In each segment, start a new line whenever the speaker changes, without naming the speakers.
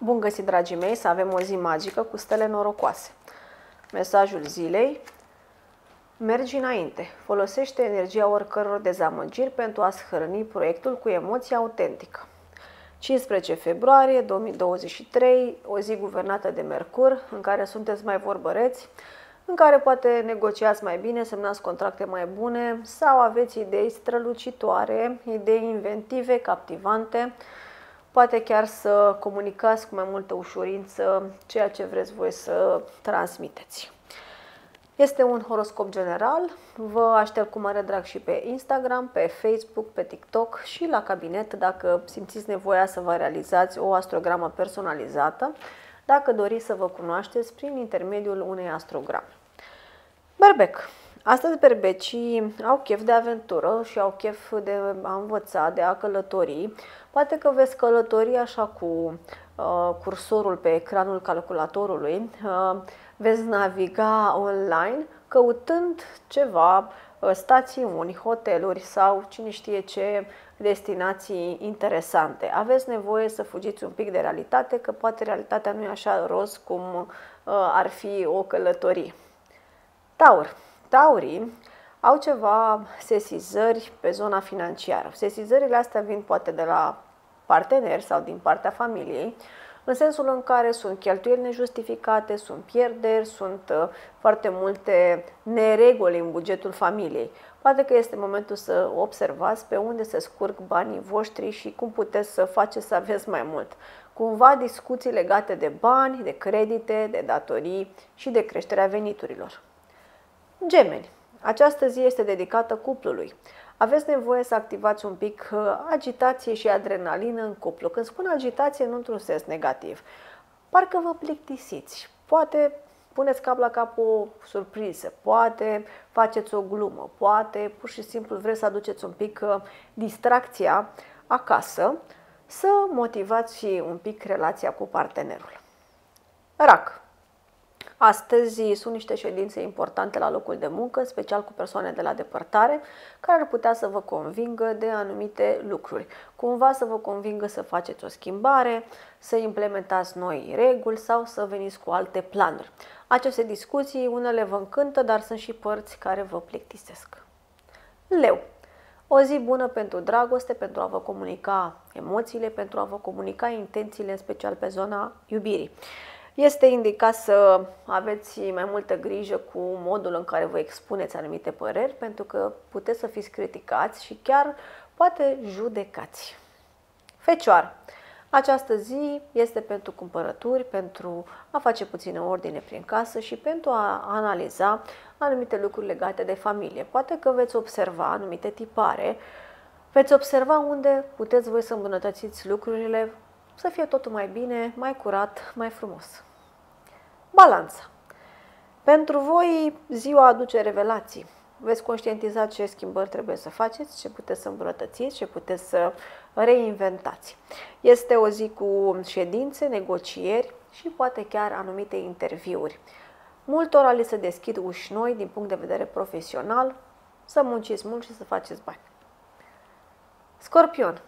Bun găsit, dragii mei, să avem o zi magică cu stele norocoase. Mesajul zilei. Mergi înainte. Folosește energia oricăror dezamăgiri pentru a hrăni proiectul cu emoție autentică. 15 februarie 2023, o zi guvernată de Mercur, în care sunteți mai vorbăreți, în care poate negociați mai bine, semnați contracte mai bune sau aveți idei strălucitoare, idei inventive, captivante, poate chiar să comunicați cu mai multă ușurință ceea ce vreți voi să transmiteți. Este un horoscop general, vă aștept cu mare drag și pe Instagram, pe Facebook, pe TikTok și la cabinet dacă simțiți nevoia să vă realizați o astrogramă personalizată, dacă doriți să vă cunoașteți prin intermediul unei astrograme. Berbec. Astăzi berbecii au chef de aventură și au chef de a învăța, de a călători. Poate că veți călători așa cu uh, cursorul pe ecranul calculatorului, uh, veți naviga online căutând ceva, uh, stațiuni, hoteluri sau cine știe ce destinații interesante. Aveți nevoie să fugiți un pic de realitate, că poate realitatea nu e așa roz cum uh, ar fi o călătorie. Taur. Taurii au ceva sesizări pe zona financiară. Sesizările astea vin poate de la parteneri sau din partea familiei, în sensul în care sunt cheltuieli nejustificate, sunt pierderi, sunt uh, foarte multe nereguli în bugetul familiei. Poate că este momentul să observați pe unde se scurg banii voștri și cum puteți să faceți să aveți mai mult. Cumva discuții legate de bani, de credite, de datorii și de creșterea veniturilor. Gemeni. Această zi este dedicată cuplului. Aveți nevoie să activați un pic uh, agitație și adrenalină în cuplu. Când spun agitație, nu într-un sens negativ. Parcă vă plictisiți. Poate puneți cap la cap o surpriză, poate faceți o glumă, poate pur și simplu vreți să aduceți un pic uh, distracția acasă, să motivați și un pic relația cu partenerul. Rac. Astăzi sunt niște ședințe importante la locul de muncă, special cu persoane de la depărtare, care ar putea să vă convingă de anumite lucruri. Cumva să vă convingă să faceți o schimbare, să implementați noi reguli sau să veniți cu alte planuri. Aceste discuții, unele vă încântă, dar sunt și părți care vă plictisesc. Leu. O zi bună pentru dragoste, pentru a vă comunica emoțiile, pentru a vă comunica intențiile, în special pe zona iubirii. Este indicat să aveți mai multă grijă cu modul în care vă expuneți anumite păreri, pentru că puteți să fiți criticați și chiar poate judecați. Fecioar. Această zi este pentru cumpărături, pentru a face puțină ordine prin casă și pentru a analiza anumite lucruri legate de familie. Poate că veți observa anumite tipare, veți observa unde puteți voi să îmbunătățiți lucrurile, să fie totul mai bine, mai curat, mai frumos. Balanța. Pentru voi, ziua aduce revelații. Veți conștientiza ce schimbări trebuie să faceți, ce puteți să îmbunătățiți, ce puteți să reinventați. Este o zi cu ședințe, negocieri și poate chiar anumite interviuri. Multora li se deschid uși noi din punct de vedere profesional, să munciți mult și să faceți bani. Scorpion.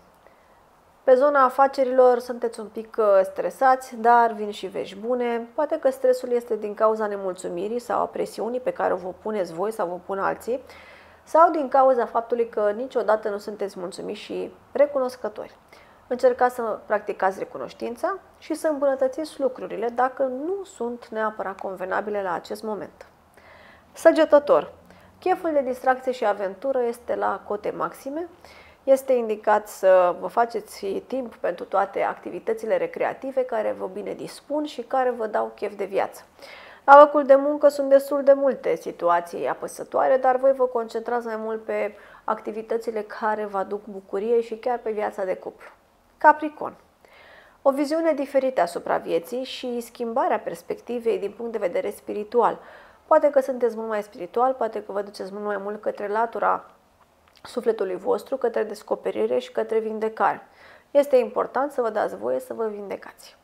Pe zona afacerilor sunteți un pic uh, stresați, dar vin și vești bune. Poate că stresul este din cauza nemulțumirii sau a presiunii pe care o vă puneți voi sau vă pun alții, sau din cauza faptului că niciodată nu sunteți mulțumiți și recunoscători. Încercați să practicați recunoștința și să îmbunătățiți lucrurile dacă nu sunt neapărat convenabile la acest moment. Săgetător. Cheful de distracție și aventură este la cote maxime este indicat să vă faceți timp pentru toate activitățile recreative care vă bine dispun și care vă dau chef de viață. La locul de muncă sunt destul de multe situații apăsătoare, dar voi vă concentrați mai mult pe activitățile care vă aduc bucurie și chiar pe viața de cuplu. Capricorn. O viziune diferită asupra vieții și schimbarea perspectivei din punct de vedere spiritual. Poate că sunteți mult mai spiritual, poate că vă duceți mult mai mult către latura sufletului vostru către descoperire și către vindecare. Este important să vă dați voie să vă vindecați.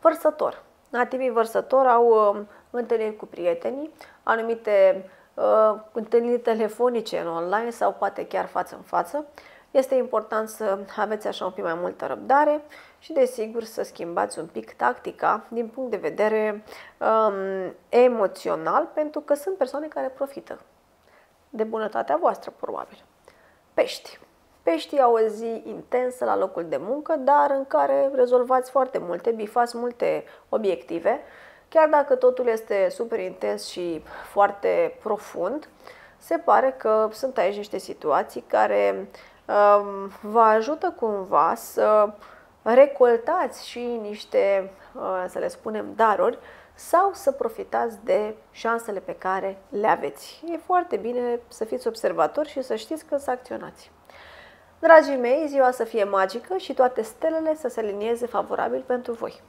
Vărsător. Nativii vărsători au uh, întâlniri cu prietenii, anumite uh, întâlniri telefonice în online sau poate chiar față în față. Este important să aveți așa un pic mai multă răbdare și, desigur, să schimbați un pic tactica din punct de vedere um, emoțional, pentru că sunt persoane care profită de bunătatea voastră, probabil. Pești. Peștii au o zi intensă la locul de muncă, dar în care rezolvați foarte multe, bifați multe obiective, chiar dacă totul este super intens și foarte profund, se pare că sunt aici niște situații care um, vă ajută cumva să recoltați și niște, uh, să le spunem, daruri sau să profitați de șansele pe care le aveți. E foarte bine să fiți observatori și să știți că să acționați. Dragii mei, ziua să fie magică și toate stelele să se linieze favorabil pentru voi.